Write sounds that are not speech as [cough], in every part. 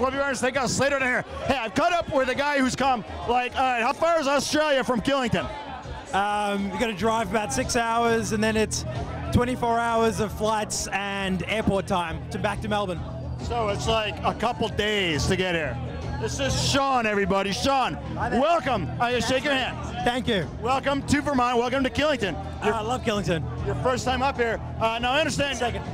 Club Yards. Take us later down here. Hey, I've caught up with a guy who's come. Like, all right, how far is Australia from Killington? Um, you got to drive about six hours, and then it's 24 hours of flights and airport time to back to Melbourne. So it's like a couple days to get here. This is Sean, everybody. Sean, welcome. I just shake your hand. Thank you. Welcome to Vermont. Welcome to Killington. Your, I love Killington. your first time up here. Uh, now I understand. Second.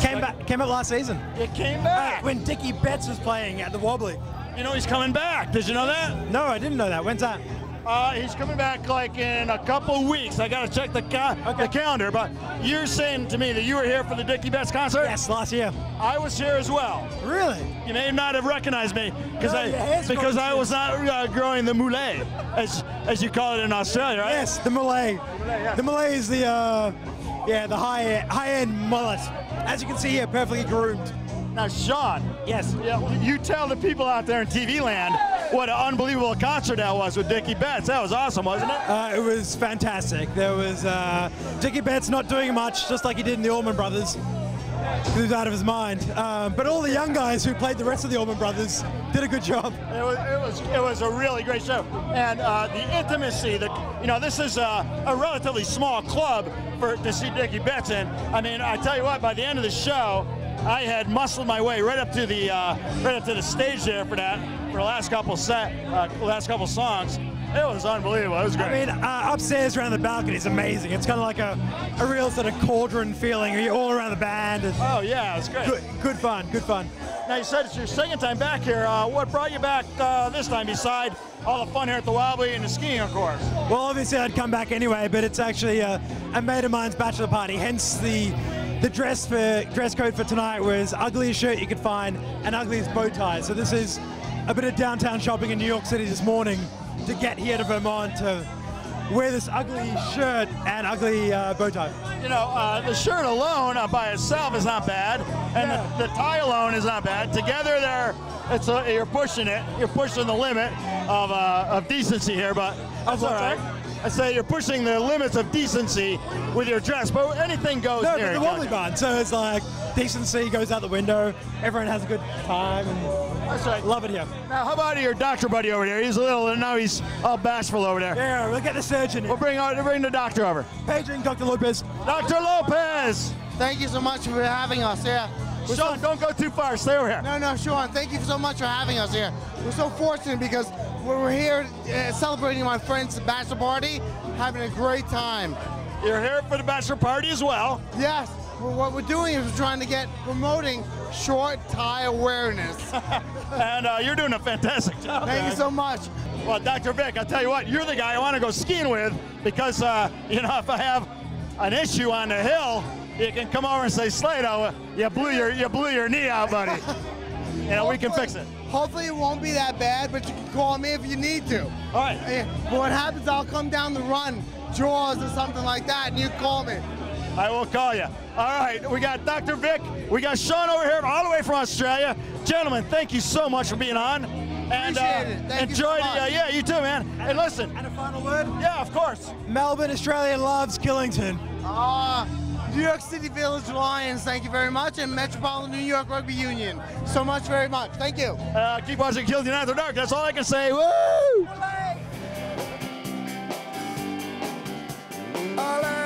Came back. Came up last season. It came back. When Dickey Betts was playing at the Wobbly. You know he's coming back. Did you know that? No, I didn't know that. When's that? Uh, he's coming back like in a couple weeks. I got to check the, ca- the calendar. But you're saying to me that you were here for the Dickey Betts concert? Yes, last year. I was here as well. Really? You may not have recognized me because No, I because I was not uh, growing the moulet, as as you call it in Australia, right? Yes, the yes. The Malay is the uh, yeah the high high end mullet. As you can see here, perfectly groomed. Now, Sean, Yes. yeah, you tell the people out there in TV land what an unbelievable concert that was with Dickey Betts. That was awesome, wasn't it? Uh, it was fantastic. There was uh, Dickey Betts not doing much, just like he did in the Allman Brothers. He was out of his mind. Um, but all the young guys who played the rest of the Allman Brothers did a good job. It was, it was, it was a really great show, and uh, the intimacy. The, you know, this is a, a relatively small club for to see Dickey Betts. I mean, I tell you what, by the end of the show, I had muscled my way right up to the uh, right up to the stage there for that for the last couple set, uh, last couple songs. It was unbelievable. It was great. I mean, uh, upstairs around the balcony is amazing. It's kind of like a, a real sort of cauldron feeling. You're all around the band. And oh yeah, it's great. good, good fun, good fun. Now you said it's your second time back here. Uh, what brought you back uh, this time, beside all the fun here at the Wobbly and the skiing, of course? Well, obviously I'd come back anyway, but it's actually a, a mate of mine's bachelor party. Hence the the dress for dress code for tonight was ugliest shirt you could find and ugliest bow tie. So this is a bit of downtown shopping in New York City this morning to get here to Vermont to wear this ugly shirt and ugly uh, bow tie. You know, uh, the shirt alone uh, by itself is not bad, and Yeah. the, the tie alone is not bad. Together, they're it's a, you're pushing it. You're pushing the limit of uh, of decency here, but that's all what's right. That? I say you're pushing the limits of decency with your dress, but anything goes No, here. but the wobbly band. So it's like decency goes out the window. Everyone has a good time and That's right. love it here. Now, how about your doctor buddy over there? He's a little, and now he's all bashful over there. Yeah, we'll get the surgeon. We'll bring, our, bring the doctor over. Paging Dr. Lopez. Dr. Lopez! Thank you so much for having us. Yeah. We're so- don't go too far. Stay over here. no, no, Sean. Thank you so much for having us here. We're so fortunate because we're here uh, celebrating my friend's bachelor party, having a great time. You're here for the bachelor party as well. Yes. Well, what we're doing is we're trying to get promoting short tie awareness. [laughs] And uh, you're doing a fantastic job. Thank man. you so much. Well, Dr. Vic, I'll tell you what, you're the guy I want to go skiing with because, uh, you know, if I have an issue on the hill, you can come over and say, Slato, you blew your, you blew your knee out, buddy. [laughs] you know, we can fix it. Hopefully it won't be that bad, but you can call me if you need to. All right. Yeah, But what happens, I'll come down the run, Jaws or something like that, and you call me. I will call you. All right, we got Dr. Vic, we got Sean over here, all the way from Australia. Gentlemen, thank you so much for being on. And Appreciate it. Thank you so enjoy the, uh, yeah, you too, man. And listen, And a final word. yeah, of course. Melbourne, Australia loves Killington. Uh, New York City Village Lions, thank you very much, and Metropolitan New York Rugby Union. So much very much. Thank you. Uh, keep watching Killington After Dark. That's all I can say. Woo! Ole!